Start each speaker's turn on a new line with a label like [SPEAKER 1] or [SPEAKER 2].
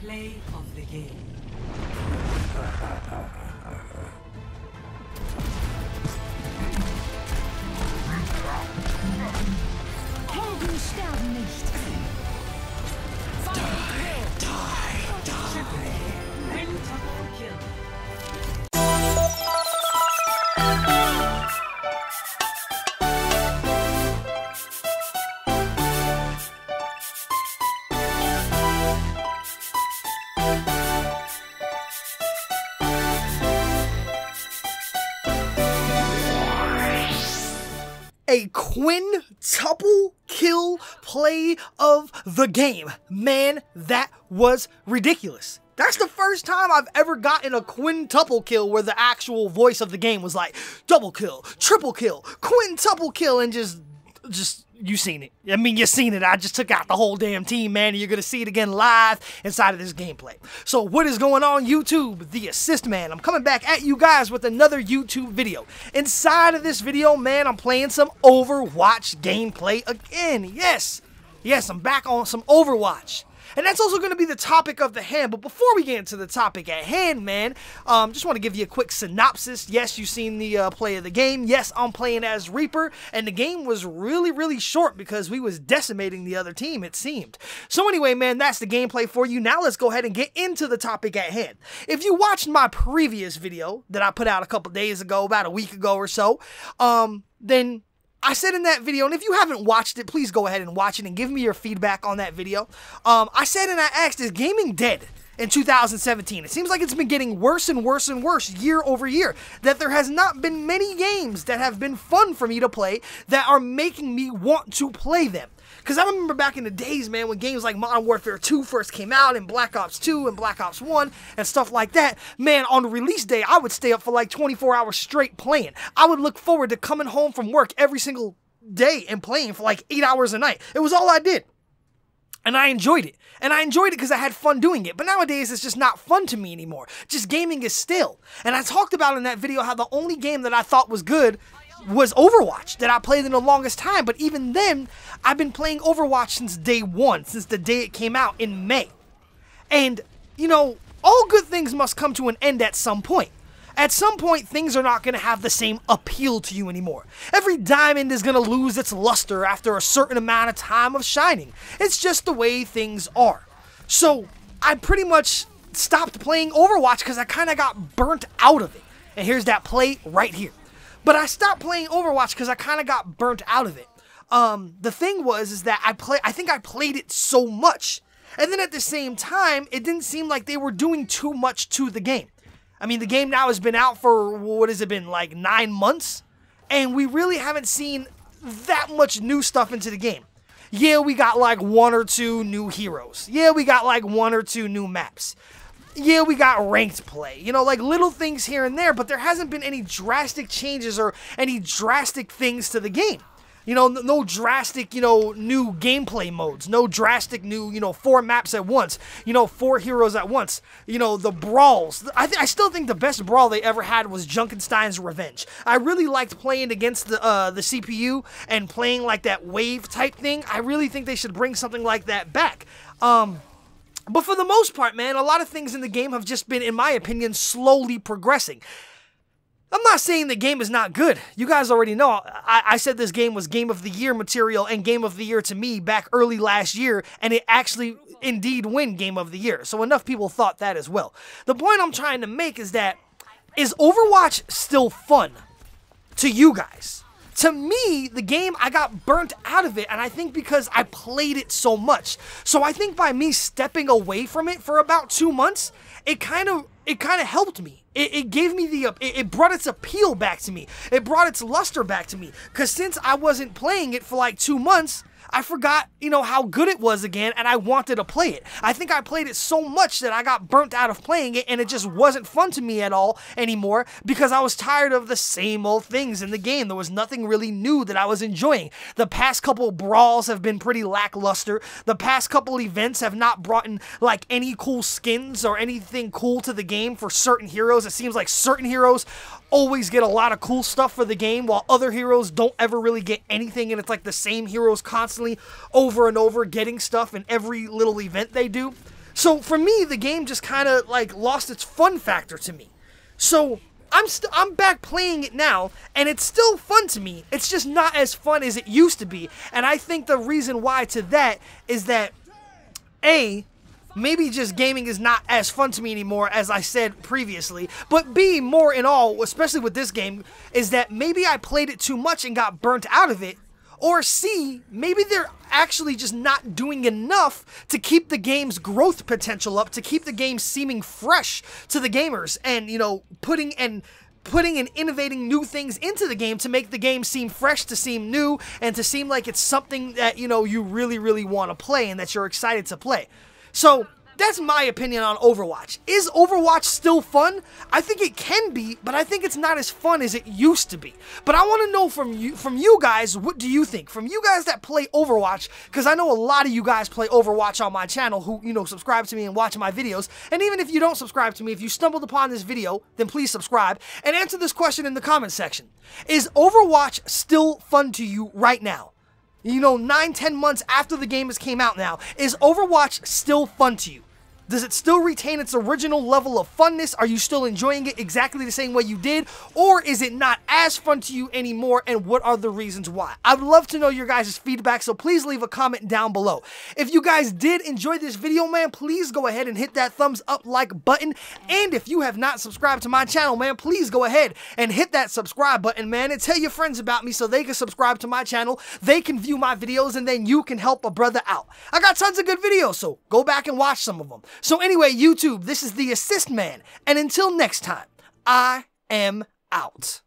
[SPEAKER 1] Play of the game.
[SPEAKER 2] Helden sterben nicht.
[SPEAKER 3] A quintuple kill play of the game. Man, that was ridiculous. That's the first time I've ever gotten a quintuple kill where the actual voice of the game was like double kill, triple kill, quintuple kill, and just, just you seen it. I mean, you seen it. I just took out the whole damn team, man, and you're gonna see it again live inside of this gameplay. So, what is going on, YouTube? The Assist Man. I'm coming back at you guys with another YouTube video. Inside of this video, man, I'm playing some Overwatch gameplay again. Yes, yes, I'm back on some Overwatch. And that's also going to be the topic of the hand. But before we get into the topic at hand, man, um, just want to give you a quick synopsis. Yes, you've seen the uh, play of the game. Yes, I'm playing as Reaper, and the game was really, really short because we was decimating the other team. It seemed. So anyway, man, that's the gameplay for you. Now let's go ahead and get into the topic at hand. If you watched my previous video that I put out a couple days ago, about a week ago or so, um, then I said in that video, and if you haven't watched it, please go ahead and watch it and give me your feedback on that video. Um, I said and I asked, is gaming dead? In 2017, it seems like it's been getting worse and worse and worse year over year. That there has not been many games that have been fun for me to play that are making me want to play them. Because I remember back in the days, man, when games like Modern Warfare 2 first came out, and Black Ops 2 and Black Ops 1 and stuff like that, man, on release day, I would stay up for like 24 hours straight playing. I would look forward to coming home from work every single day and playing for like eight hours a night. It was all I did. And I enjoyed it. And I enjoyed it because I had fun doing it. But nowadays, it's just not fun to me anymore. Just gaming is still. And I talked about in that video how the only game that I thought was good was Overwatch that I played in the longest time. But even then, I've been playing Overwatch since day one, since the day it came out in May. And, you know, all good things must come to an end at some point. At some point, things are not going to have the same appeal to you anymore. Every diamond is going to lose its luster after a certain amount of time of shining. It's just the way things are. So, I pretty much stopped playing Overwatch because I kind of got burnt out of it. And here's that play right here. But I stopped playing Overwatch because I kind of got burnt out of it. Um, the thing was is that I play I think I played it so much. And then at the same time, it didn't seem like they were doing too much to the game. I mean, the game now has been out for what has it been like 9 months, and we really haven't seen that much new stuff into the game. Yeah, we got like one or two new heroes. Yeah, we got like one or two new maps yeah, we got ranked play, you know, like little things here and there, but there hasn't been any drastic changes or any drastic things to the game. You know, no drastic, you know, new gameplay modes, no drastic new, you know, four maps at once, you know, four heroes at once, you know, the brawls. I, I still think the best brawl they ever had was Junkenstein's Revenge. I really liked playing against the uh, the CPU and playing like that wave type thing. I really think they should bring something like that back. Um, but for the most part, man, a lot of things in the game have just been, in my opinion, slowly progressing. I'm not saying the game is not good. You guys already know. I, I, said this game was Game of the Year material and Game of the Year to me back early last year, and it actually indeed win Game of the Year. So enough people thought that as well. The point I'm trying to make is that is Overwatch still fun to you guys? to me, the game, I got burnt out of it, and I think because I played it so much. So I think by me stepping away from it for about two months, it kind of it kind of helped me. It, it, gave me the it, it brought its appeal back to me. It brought its luster back to me. Cause since I wasn't playing it for like two months, I forgot, you know, how good it was again and I wanted to play it. I think I played it so much that I got burnt out of playing it and it just wasn't fun to me at all anymore because I was tired of the same old things in the game. There was nothing really new that I was enjoying. The past couple brawls have been pretty lackluster. The past couple events have not brought in like any cool skins or anything cool to the game for certain heroes. It seems like certain heroes always get a lot of cool stuff for the game while other heroes don't ever really get anything and it's like the same heroes constantly over and over getting stuff in every little event they do. So for me, the game just kind of like lost its fun factor to me. So I'm st- I'm back playing it now, and it's still fun to me. It's just not as fun as it used to be, and I think the reason why to that is that a maybe just gaming is not as fun to me anymore as I said previously. But B, more in all, especially with this game, is that maybe I played it too much and got burnt out of it. Or C, maybe they're actually just not doing enough to keep the game's growth potential up, to keep the game seeming fresh to the gamers, and you know, putting and putting and innovating new things into the game to make the game seem fresh, to seem new, and to seem like it's something that you know you really, really want to play and that you're excited to play. So that's my opinion on Overwatch. Is Overwatch still fun? I think it can be, but I think it's not as fun as it used to be. But I want to know from you from you guys, what do you think? From you guys that play Overwatch, because I know a lot of you guys play Overwatch on my channel who, you know, subscribe to me and watch my videos. And even if you don't subscribe to me, if you stumbled upon this video, then please subscribe and answer this question in the comment section. Is Overwatch still fun to you right now? You know, nine, ten months after the game has came out now, is Overwatch still fun to you? Does it still retain its original level of funness? Are you still enjoying it exactly the same way you did? Or is it not as fun to you anymore? And what are the reasons why? I'd love to know your guys' feedback, so please leave a comment down below. If you guys did enjoy this video, man, please go ahead and hit that thumbs up like button. And if you have not subscribed to my channel, man, please go ahead and hit that subscribe button, man, and tell your friends about me so they can subscribe to my channel, they can view my videos, and then you can help a brother out. I got tons of good videos, so go back and watch some of them. So anyway, YouTube, this is the Assist Man, and until next time, I am out.